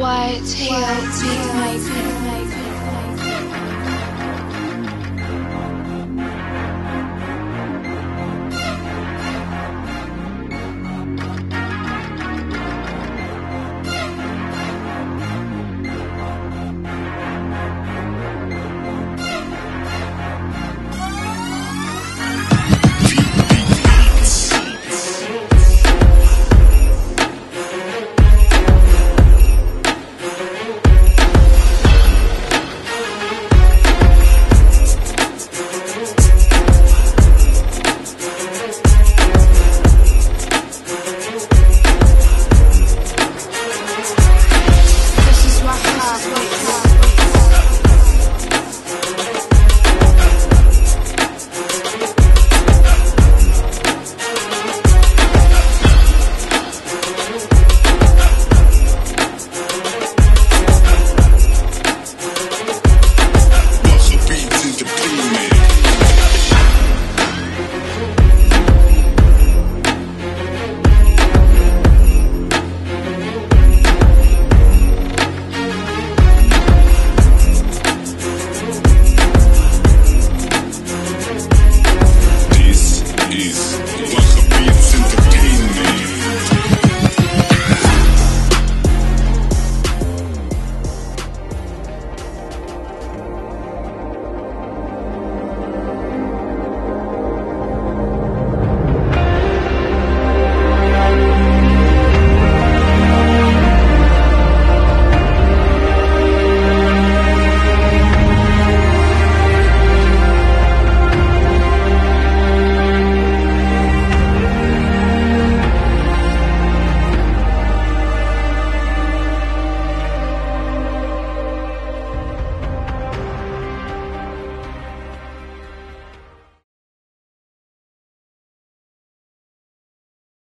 White Heat Beatmaker.